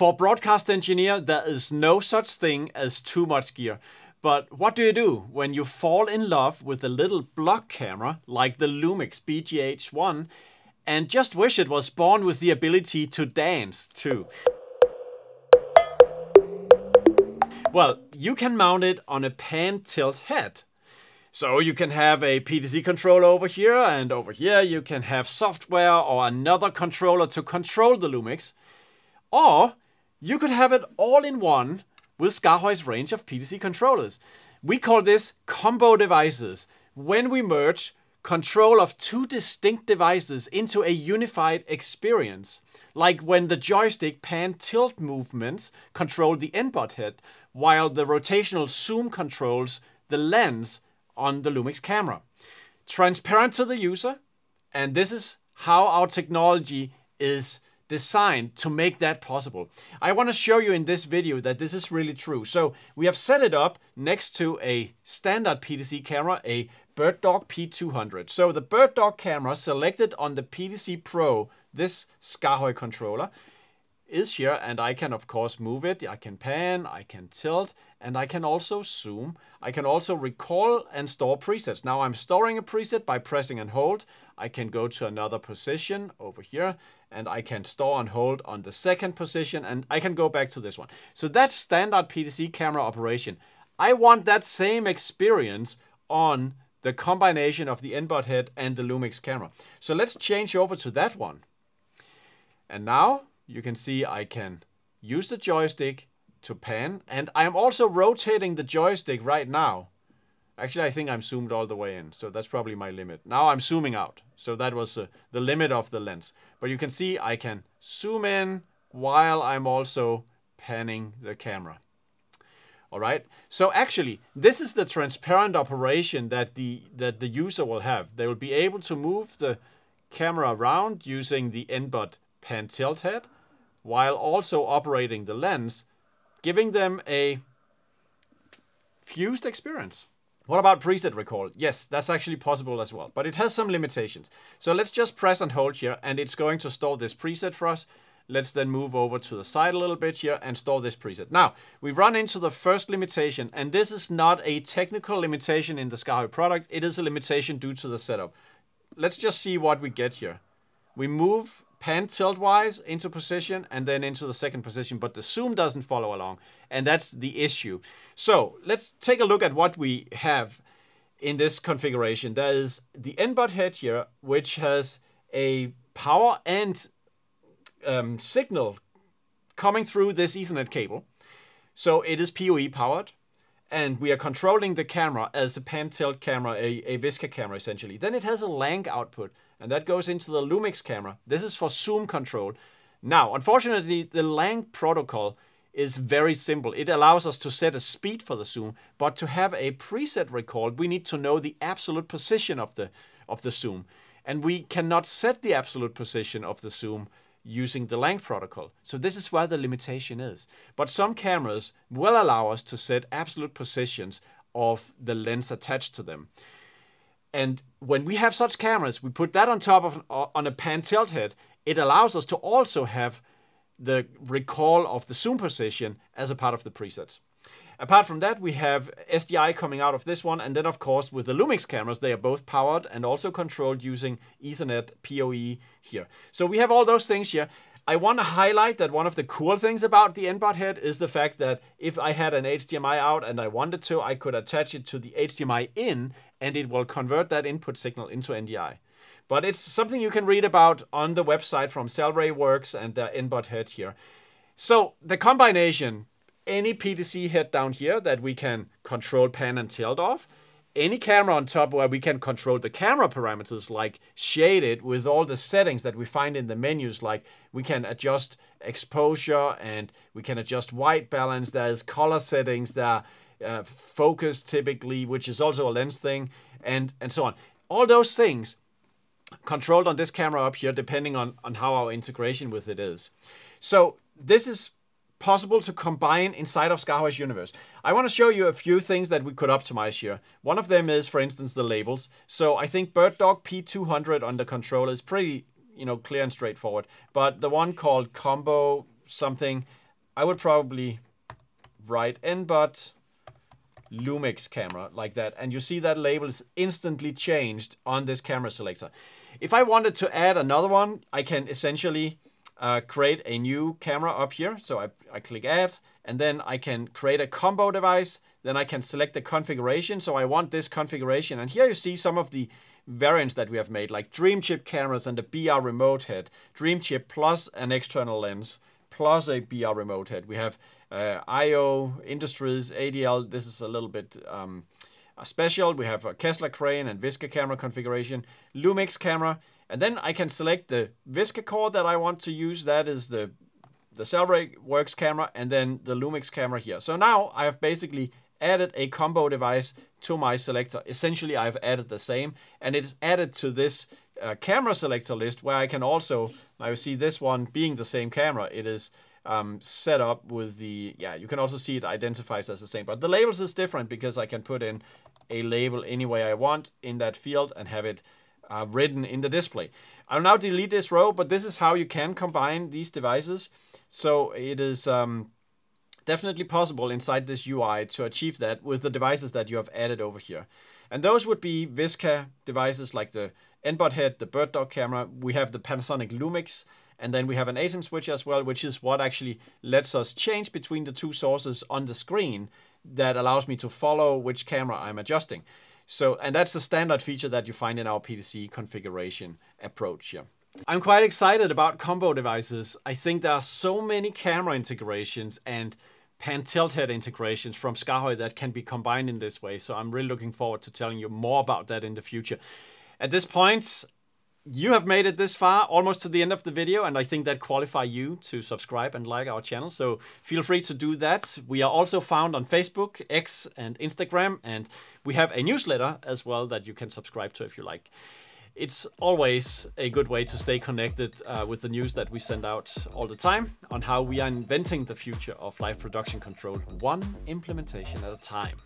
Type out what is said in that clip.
For broadcast engineer, there is no such thing as too much gear. But what do you do when you fall in love with a little block camera like the Lumix BGH1 and just wish it was born with the ability to dance too? Well, you can mount it on a pan tilt head. So you can have a PTZ controller over here and over here you can have software or another controller to control the Lumix. Or you could have it all in one with SKAARHOJ's range of PTZ controllers. We call this combo devices. When we merge control of two distinct devices into a unified experience, like when the joystick pan tilt movements control the N-Bot head, while the rotational zoom controls the lens on the Lumix camera. Transparent to the user, and this is how our technology is designed to make that possible. I want to show you in this video that this is really true. So we have set it up next to a standard PTZ camera, a BirdDog P200. So the BirdDog camera selected on the PTZ Pro, this SKAARHOJ controller, is here and I can of course move it. I can pan, I can tilt, and I can also zoom. I can also recall and store presets. Now I'm storing a preset by pressing and hold. I can go to another position over here and I can store and hold on the second position and I can go back to this one. So that's standard PTZ camera operation. I want that same experience on the combination of the N-Bot head and the Lumix camera. So let's change over to that one. And now you can see I can use the joystick to pan and I'm also rotating the joystick right now. Actually, I think I'm zoomed all the way in, so that's probably my limit. Now I'm zooming out, so that was uh, the limit of the lens. But you can see I can zoom in while I'm also panning the camera. All right, so actually, this is the transparent operation that the, that the user will have. They will be able to move the camera around using the N-Bot pan tilt head while also operating the lens, giving them a fused experience. What about preset recall? Yes, that's actually possible as well, but it has some limitations. So let's just press and hold here, and it's going to store this preset for us. Let's then move over to the side a little bit here and store this preset. Now, we've run into the first limitation, and this is not a technical limitation in the SKAARHOJ product. It is a limitation due to the setup. Let's just see what we get here. We move pan tilt wise into position and then into the second position, but the zoom doesn't follow along. And that's the issue. So let's take a look at what we have in this configuration. There is the N-Bot head here, which has a power and um, signal coming through this Ethernet cable. So it is PoE powered and we are controlling the camera as a pan tilt camera, a, a Visca camera essentially. Then it has a LANC output and that goes into the Lumix camera. This is for zoom control. Now, unfortunately, the LANC protocol is very simple. It allows us to set a speed for the zoom, but to have a preset recall, we need to know the absolute position of the, of the zoom. And we cannot set the absolute position of the zoom using the LANC protocol. So this is where the limitation is. But some cameras will allow us to set absolute positions of the lens attached to them. And when we have such cameras, we put that on top of uh, on a pan tilt head. It allows us to also have the recall of the zoom position as a part of the presets. Apart from that, we have SDI coming out of this one, and then of course with the Lumix cameras, they are both powered and also controlled using Ethernet PoE here. So we have all those things here. I want to highlight that one of the cool things about the N-Bot head is the fact that if I had an HDMI out and I wanted to, I could attach it to the HDMI in and it will convert that input signal into NDI. But it's something you can read about on the website from Salray Works and the NBOT head here. So the combination, any PTZ head down here that we can control pan and tilt off, any camera on top where we can control the camera parameters like shade it with all the settings that we find in the menus like we can adjust exposure and we can adjust white balance. There's color settings there uh, focus typically which is also a lens thing and and so on. All those things controlled on this camera up here depending on on how our integration with it is. So this is possible to combine inside of SKAARHOJ's universe. I want to show you a few things that we could optimize here. One of them is, for instance, the labels. So I think Bird Dog P200 on the controller is pretty, you know, clear and straightforward. But the one called Combo something, I would probably write N-Bot Lumix camera like that. And you see that label is instantly changed on this camera selector. If I wanted to add another one, I can essentially uh, create a new camera up here. So I, I click add and then I can create a combo device. Then I can select the configuration. So I want this configuration. And here you see some of the variants that we have made like Dream Chip cameras and the BR remote head. Dream Chip plus an external lens plus a BR remote head. We have uh, IO Industries ADL. This is a little bit um, special. We have a Kessler crane and Visca camera configuration, Lumix camera, and then I can select the Visca core that I want to use. That is the the Salray Works camera and then the Lumix camera here. So now I have basically added a combo device to my selector. Essentially, I've added the same, and it's added to this uh, camera selector list where I can also, now you see this one being the same camera, it is um, set up with the, yeah, you can also see it identifies as the same, but the labels is different because I can put in a label any way I want in that field and have it uh, written in the display. I'll now delete this row, but this is how you can combine these devices. So it is um, definitely possible inside this UI to achieve that with the devices that you have added over here. And those would be Visca devices like the N-Bot head, the Bird Dog camera. We have the Panasonic Lumix, and then we have an ATEM switch as well, which is what actually lets us change between the two sources on the screen that allows me to follow which camera I'm adjusting. So, and that's the standard feature that you find in our PTZ configuration approach here. I'm quite excited about combo devices. I think there are so many camera integrations and pan tilt head integrations from SKAARHOJ that can be combined in this way. So I'm really looking forward to telling you more about that in the future. At this point, you have made it this far, almost to the end of the video, and I think that qualify you to subscribe and like our channel. So feel free to do that. We are also found on Facebook, X, and Instagram, and we have a newsletter as well that you can subscribe to if you like. It's always a good way to stay connected uh, with the news that we send out all the time on how we are inventing the future of live production control, one implementation at a time.